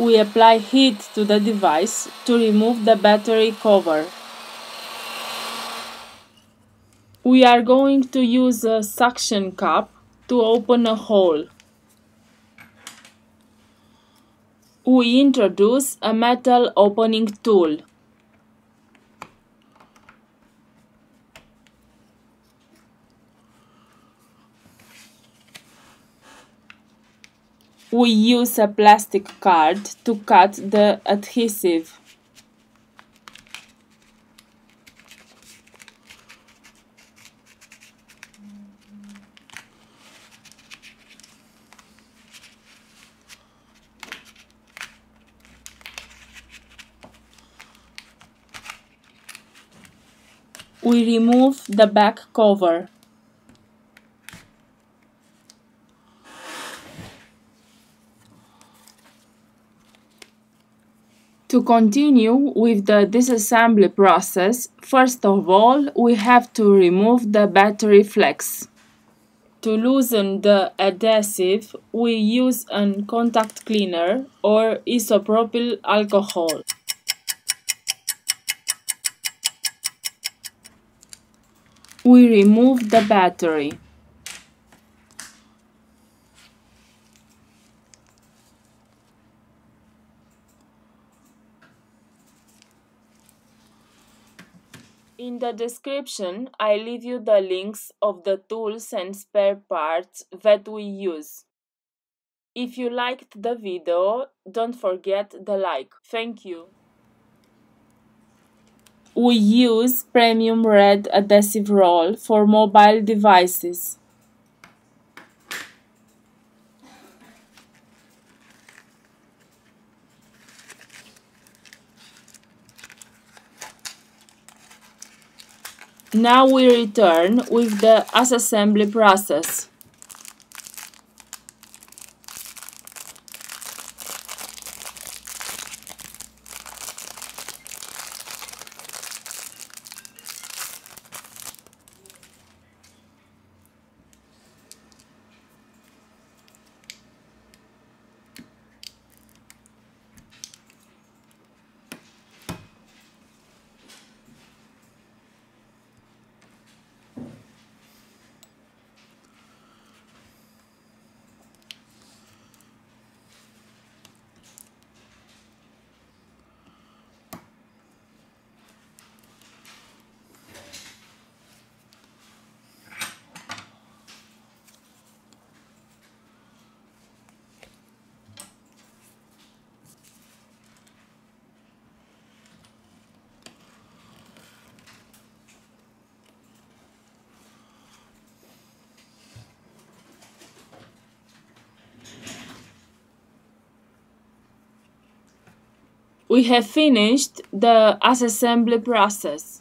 we apply heat to the device to remove the battery cover. We are going to use a suction cup to open a hole. We introduce a metal opening tool. We use a plastic card to cut the adhesive. We remove the back cover. To continue with the disassembly process, first of all, we have to remove the battery flex. To loosen the adhesive, we use a contact cleaner or isopropyl alcohol. We remove the battery. In the description, I leave you the links of the tools and spare parts that we use. If you liked the video, don't forget the like. Thank you. We use premium red adhesive roll for mobile devices. Now we return with the assembly process. We have finished the assembly process.